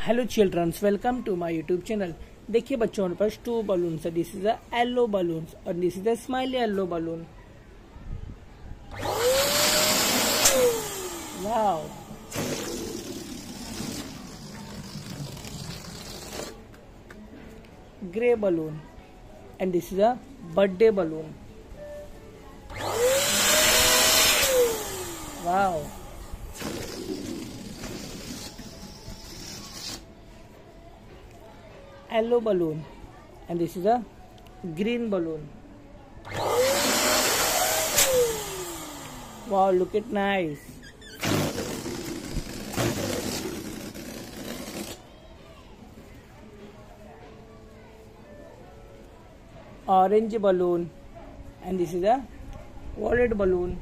Hello children's welcome to my YouTube channel देखिए बच्चों पास two balloon this is a balloon और this is a smiley yellow balloon wow grey balloon and this is a birthday balloon wow yellow balloon. And this is a green balloon. Wow look at nice. Orange balloon. And this is a violet balloon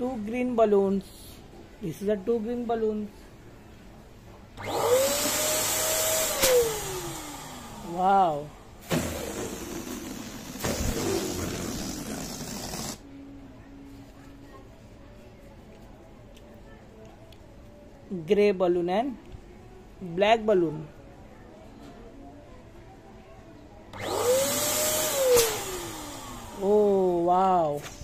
two green balloons this is a two green balloons wow gray balloon and black balloon oh wow